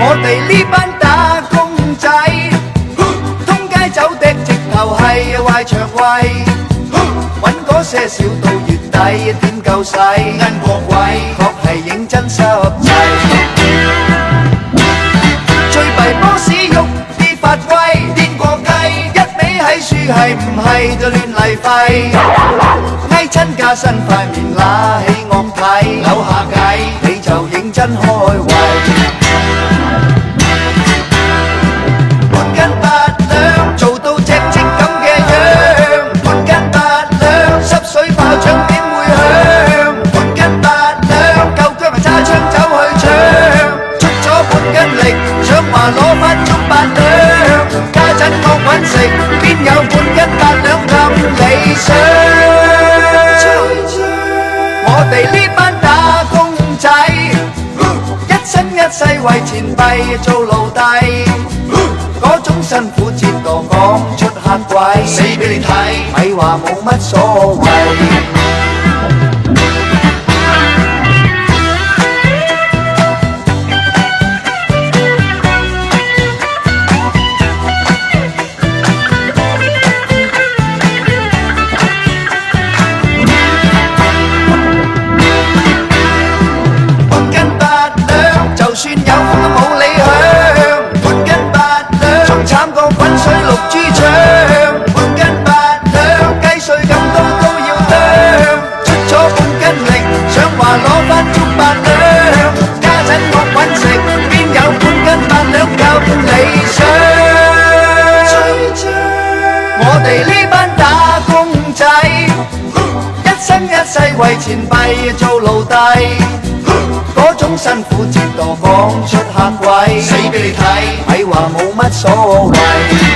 我哋呢班打工仔，通街走的直头系坏肠胃，揾嗰些少到月底点够使？恩国鬼，确系认真湿滞。最弊波士喐啲发威，癫过鸡，一味喺树系唔系就乱嚟废，挨亲加身块面揦起恶睇，扭下计，你就认真开胃。 世為錢幣做奴隶，嗰种辛苦折堕讲出客鬼，死俾你睇，咪话冇乜所謂。豬腸。半斤八兩，雞碎咁多都要啄。出咗半斤力，想話攞翻足八兩。家阵我揾食，邊有半斤八兩咁理想？我哋呢班打工仔。一生一世為錢幣做奴隸，嗰種辛苦折墮講出客鬼，死俾你睇，咪話冇乜所謂。